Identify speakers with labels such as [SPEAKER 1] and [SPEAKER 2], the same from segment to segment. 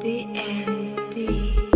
[SPEAKER 1] the end.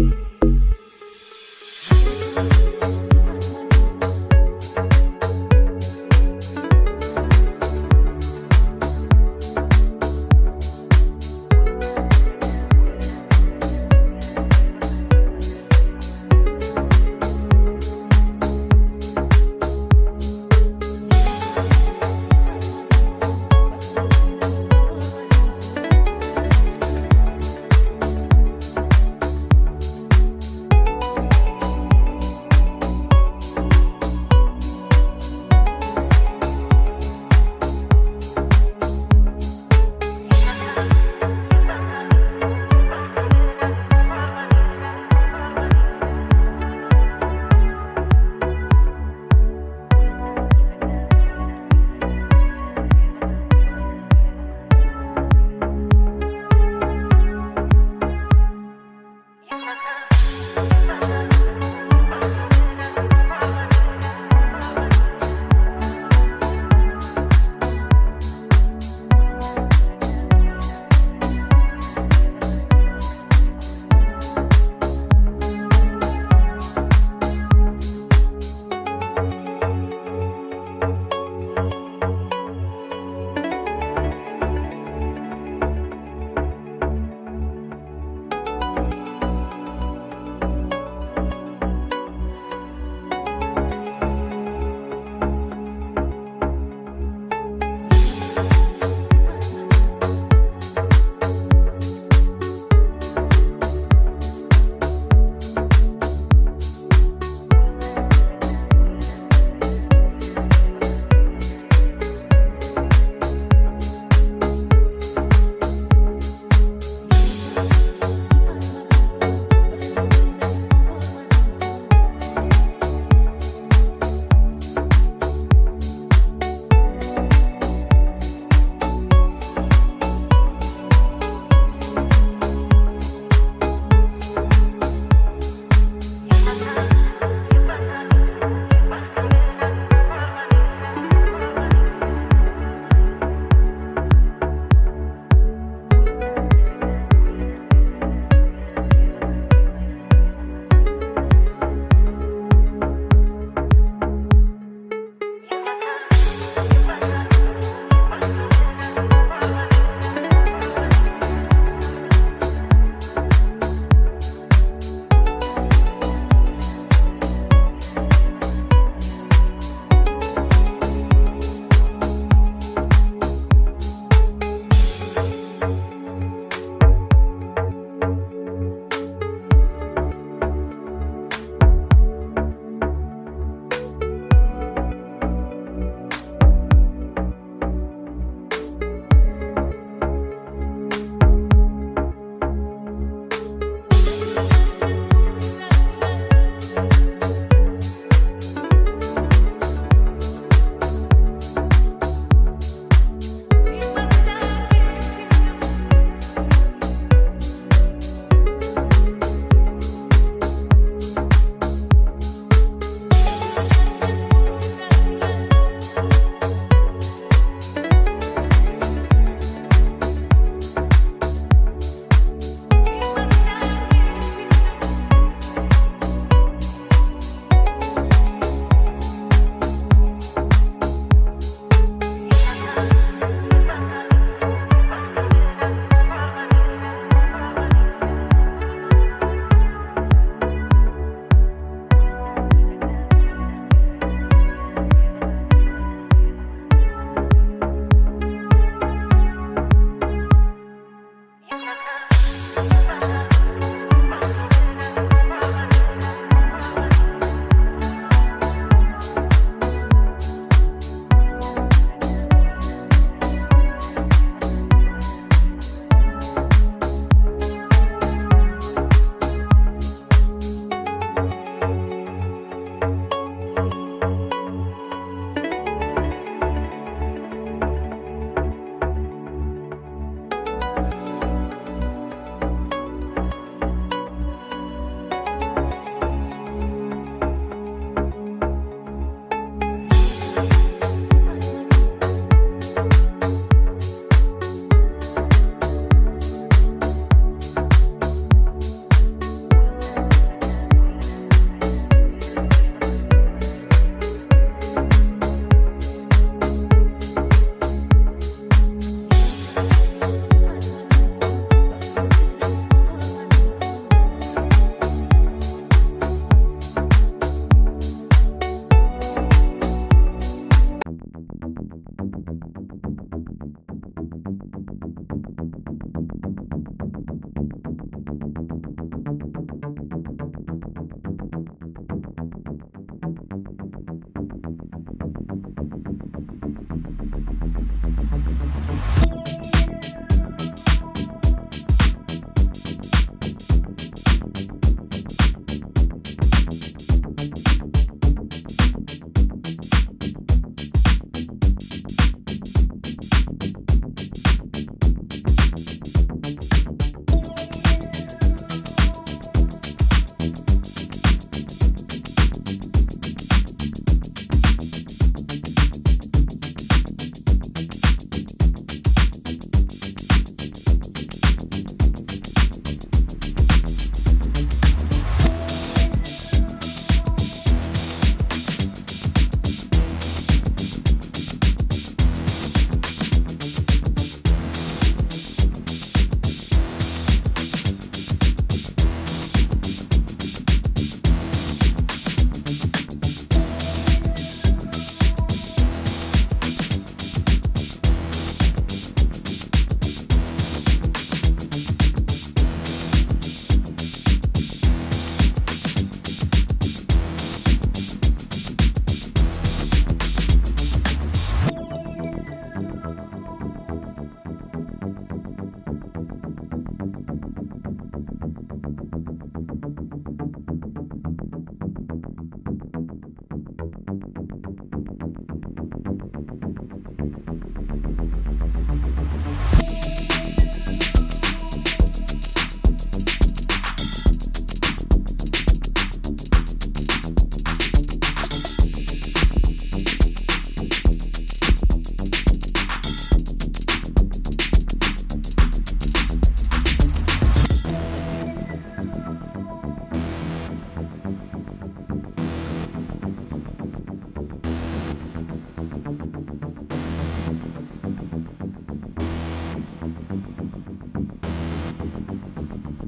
[SPEAKER 1] Thank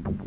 [SPEAKER 1] you.